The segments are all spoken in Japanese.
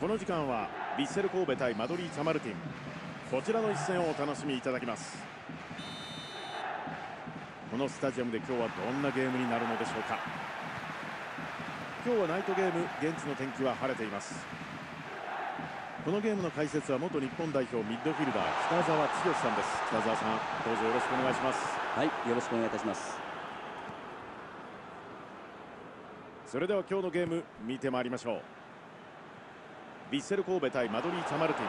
この時間はヴィッセル神戸対マドリー・チャマルティン。こちらの一戦をお楽しみいただきます。このスタジアムで今日はどんなゲームになるのでしょうか。今日はナイトゲーム現地の天気は晴れています。このゲームの解説は元日本代表ミッドフィルダー北澤剛さんです。北澤さんどうぞよろしくお願いします。はいよろしくお願いいたします。それでは今日のゲーム見てまいりましょうヴィッセル神戸対マドリー・チャマルティン。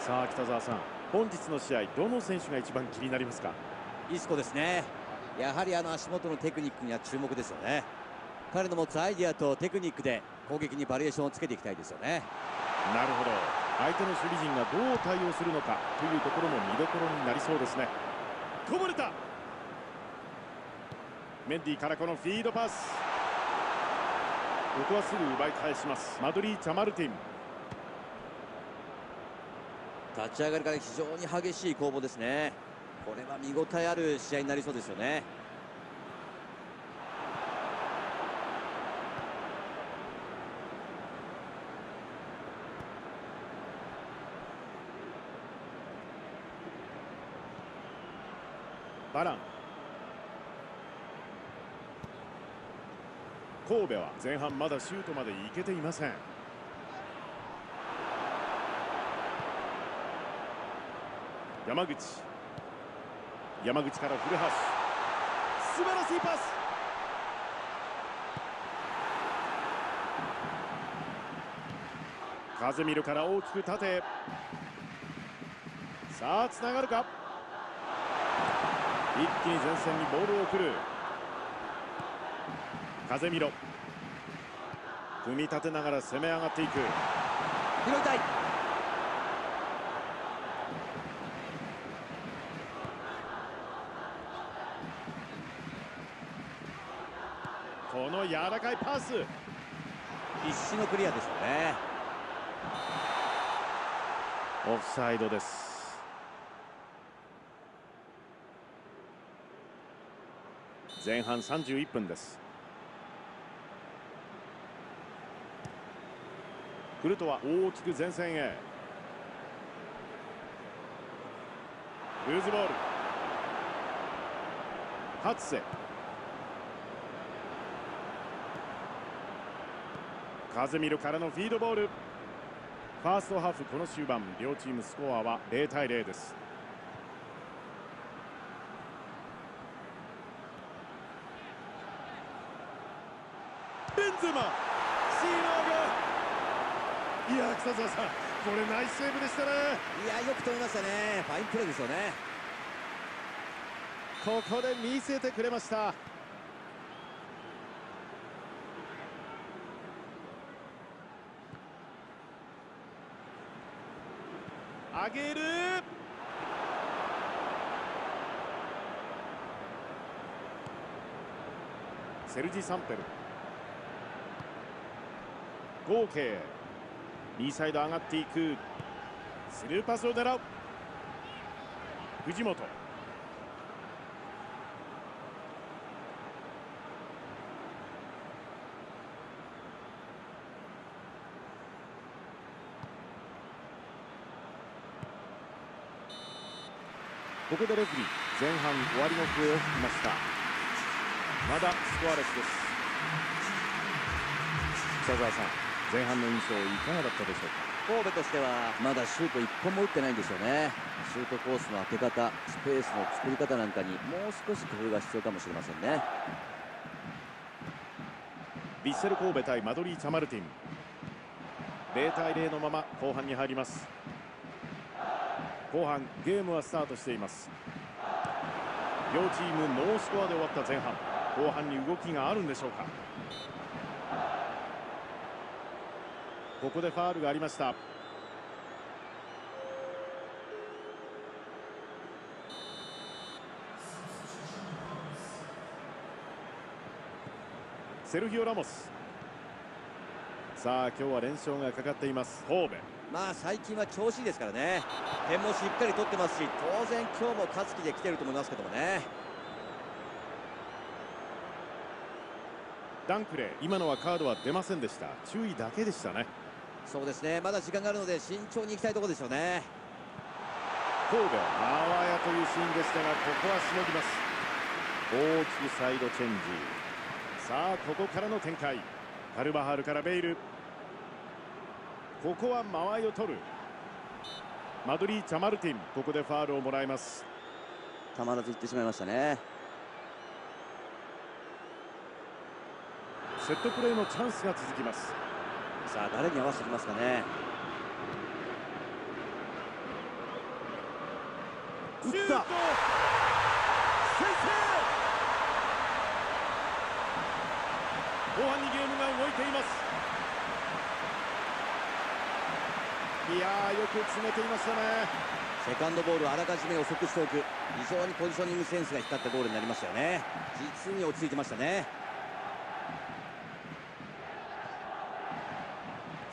さあ北澤さん本日の試合どの選手が一番気になりますか？イスコですね。やはりあの足元のテクニックには注目ですよね。彼の持つアイデアとテクニックで攻撃にバリエーションをつけていきたいですよね。なるほど。相手の守備陣がどう対応するのかというところも見どころになりそうですね。こぼれた！メンディからこのフィードパスここはすぐ奪い返します。マドリー・チャマルティン。立ち上がりから非常に激しい攻防ですね。これは見応えある試合になりそうですよね。バラン神戸は前半まだシュートまで行けていません。山口。山口から古橋。素晴らしいパス。風見るから大きく縦さあつながるか？一気に前線にボールを送る。風見ろ。組み立てながら攻め上がっていく。拾いたい。この柔らかいパス。必死のクリアですよね。オフサイドです。前半31分ですルトは大きく前線へ。ルーズボール。ハツセカズミルからのフィードボール。ファーストハーフこの終盤。両チームスコアは0対0です。ベンゼマ。シーノーグいや北澤さんこれナイスセーブでしたね。いやよく止めましたね。ファインプレーですよね。ここで見せてくれました。上げる。セルジ・サンペル。合計右サイド上がっていく。スルーパスを狙う。藤本。ここでレフリー前半終わりの笛を吹きました。まだスコアレスです。北澤さん。前半の印象いかがだったでしょうか？神戸としてはまだシュート1本も打ってないんですよね。シュートコースの当て方スペースの作り方なんかにもう少し工夫が必要かもしれませんね。ヴィッセル神戸対マドリー・チャマルティン。0対0のまま後半に入ります。後半ゲームはスタートしています。両チームノースコアで終わった前半後半に動きがあるんでしょうか？ここでファールがありました。セルヒオ・ラモス。さあ今日は連勝がかかっています。神戸。まあ最近は調子いいですからね。点もしっかり取ってますし当然今日も勝つ気で来てると思いますけどもね。ダンクレー今のはカードは出ませんでした。注意だけでしたねそうですね。まだ時間があるので慎重に行きたいところですよね。神戸あわやというシーンでしたがここはしのぎます。大きくサイドチェンジ。さあここからの展開。カルバハルからベイル。ここは間合いを取る。マドリー・チャマルティン。ここでファールをもらいます。たまらず行ってしまいましたね。セットプレーのチャンスが続きますさあ誰に合わせてきますかね。打った。先制後半にゲームが動いています。いやーよく詰めていましたね。セカンドボールをあらかじめ予測しておく。非常にポジショニングセンスが光ったゴールになりましたよね。実に落ち着いてましたね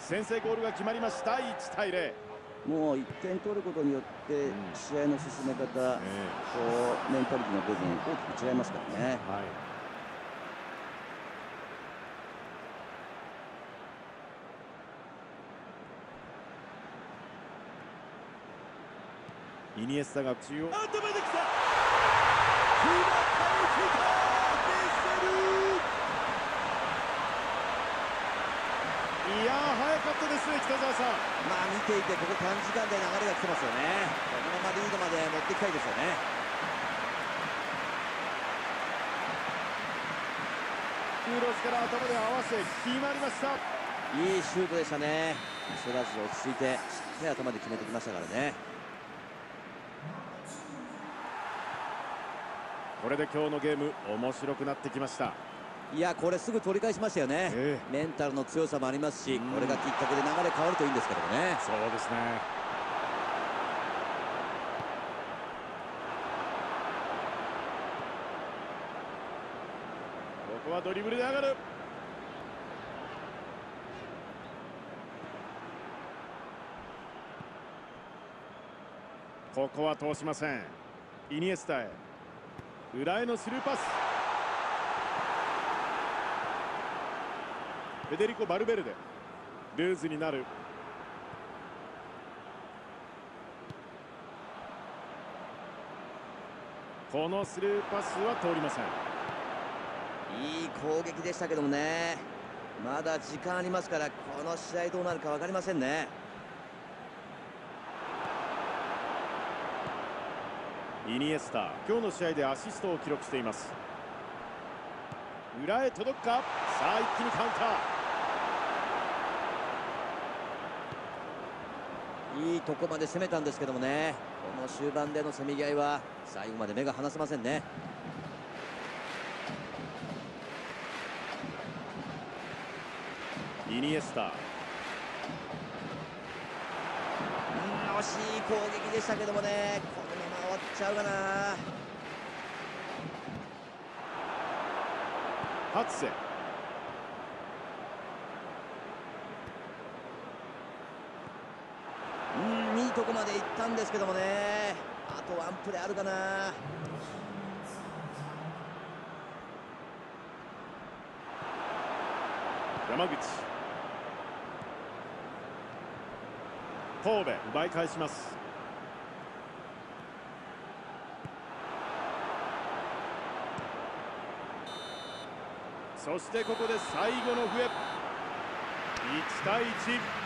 先制ゴールが決まりました1対0、もう1点取ることによってん。試合の進め方、こうメンタリティの部分大きく違いますからね。はい。イニエスタが中央。頭できたクーバーカウンターベッセルいやー早かったですね北澤さん。まあ見ていてここ短時間で流れが来てますよね。このままリードまで持っていきたいですよね。クロスから頭で合わせ決まりました。いいシュートでしたね。焦らず落ち着いてしっ頭で決めてきましたからね。これで今日のゲーム面白くなってきましたいやこれすぐ取り返しましたよね、えメンタルの強さもありますしうん。これがきっかけで流れ変わるといいんですけどもね。そうですね。ここはドリブルで上がる。ここは通しません。イニエスタへ。裏へのスルーパスフェデリコ・バルベルデルーズになる。このスルーパスは通りません。いい攻撃でしたけどもね。まだ時間ありますからこの試合どうなるか分かりませんね。イニエスタ今日の試合でアシストを記録しています。裏へ届くか？さあ一気にカウンターいいとこまで攻めたんですけどもね。この終盤でのせめぎ合いは最後まで目が離せませんね。イニエスタ。うん惜しい攻撃でしたけどもね。このまま終わっちゃうかな。ハツセうんいいとこまで行ったんですけどもね。あとワンプレーあるかな。山口。神戸奪い返します。そしてここで最後の笛。1対1